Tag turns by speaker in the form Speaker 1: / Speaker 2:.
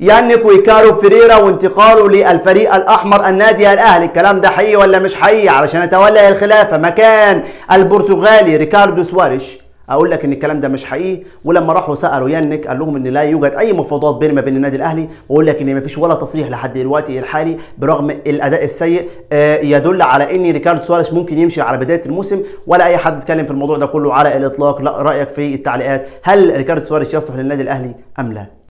Speaker 1: يانك ويكارو فيريرا وانتقاله للفريق الأحمر النادي الأهلي. الكلام ده حقيقي ولا مش حقيقي؟ علشان أتولى الخلافة. مكان البرتغالي ريكاردو سواريش. أقول لك إن الكلام ده مش حقيقي. ولما راحوا سألوا يانك قال لهم إن لا يوجد أي مفاوضات بين ما بين النادي الأهلي. وأقول لك إن ما فيش ولا تصريح لحد دلوقتي الحالي برغم الأداء السيء آه، يدل على إن ريكاردو سواريش ممكن يمشي على بداية الموسم. ولا أي حد اتكلم في الموضوع ده كله على الإطلاق. لا رأيك في التعليقات. هل ريكاردو سواريش يصلح للنادي الأهلي أم لا؟